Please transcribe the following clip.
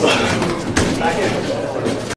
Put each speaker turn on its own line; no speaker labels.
Well,